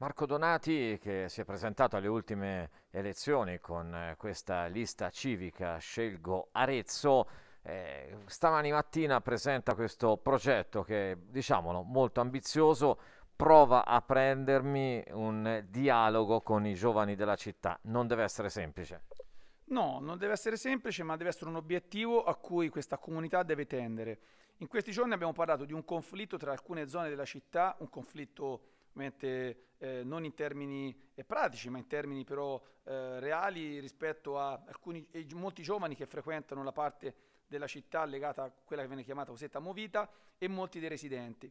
Marco Donati che si è presentato alle ultime elezioni con eh, questa lista civica Scelgo Arezzo, eh, stamani mattina presenta questo progetto che diciamolo molto ambizioso, prova a prendermi un dialogo con i giovani della città, non deve essere semplice. No, non deve essere semplice, ma deve essere un obiettivo a cui questa comunità deve tendere. In questi giorni abbiamo parlato di un conflitto tra alcune zone della città, un conflitto ovviamente eh, non in termini eh, pratici, ma in termini però eh, reali rispetto a alcuni, molti giovani che frequentano la parte della città legata a quella che viene chiamata cosiddetta movita e molti dei residenti.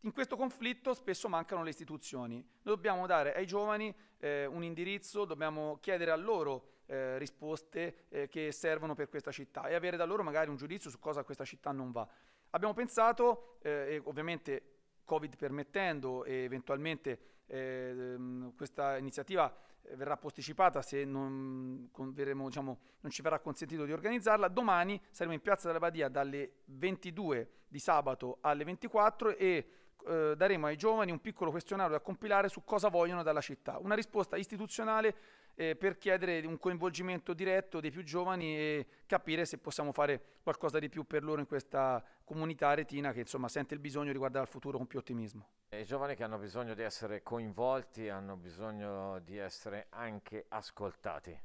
In questo conflitto spesso mancano le istituzioni. Noi dobbiamo dare ai giovani eh, un indirizzo, dobbiamo chiedere a loro eh, risposte eh, che servono per questa città e avere da loro magari un giudizio su cosa questa città non va. Abbiamo pensato, eh, e ovviamente Covid permettendo e eventualmente eh, questa iniziativa eh, verrà posticipata se non, verremo, diciamo, non, ci verrà consentito di organizzarla. Domani saremo in Piazza della Badia dalle 22 di sabato alle 24 e eh, daremo ai giovani un piccolo questionario da compilare su cosa vogliono dalla città. Una risposta istituzionale eh, per chiedere un coinvolgimento diretto dei più giovani e capire se possiamo fare qualcosa di più per loro in questa comunità retina che insomma sente il bisogno di guardare al futuro con più ottimismo. I giovani che hanno bisogno di essere coinvolti hanno bisogno di essere anche ascoltati.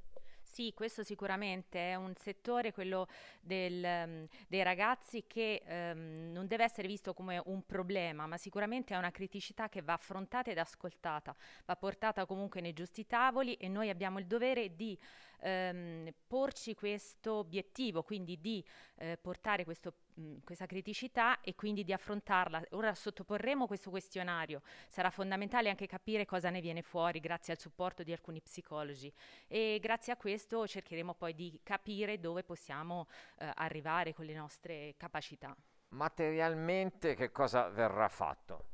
Sì, questo sicuramente è un settore, quello del, um, dei ragazzi, che um, non deve essere visto come un problema, ma sicuramente è una criticità che va affrontata ed ascoltata, va portata comunque nei giusti tavoli e noi abbiamo il dovere di ehm, porci questo obiettivo, quindi di eh, portare questo, mh, questa criticità e quindi di affrontarla. Ora sottoporremo questo questionario, sarà fondamentale anche capire cosa ne viene fuori grazie al supporto di alcuni psicologi e grazie a questo cercheremo poi di capire dove possiamo eh, arrivare con le nostre capacità. Materialmente che cosa verrà fatto?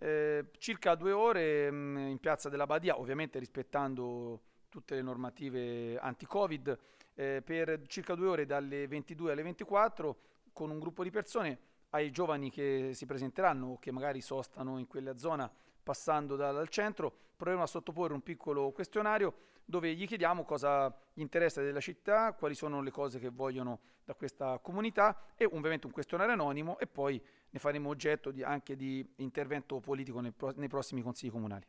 Eh, circa due ore mh, in piazza della Badia, ovviamente rispettando tutte le normative anti-Covid, eh, per circa due ore dalle 22 alle 24 con un gruppo di persone ai giovani che si presenteranno o che magari sostano in quella zona passando dal centro, proviamo a sottoporre un piccolo questionario dove gli chiediamo cosa gli interessa della città, quali sono le cose che vogliono da questa comunità e ovviamente un questionario anonimo e poi ne faremo oggetto di, anche di intervento politico nei, pro- nei prossimi consigli comunali.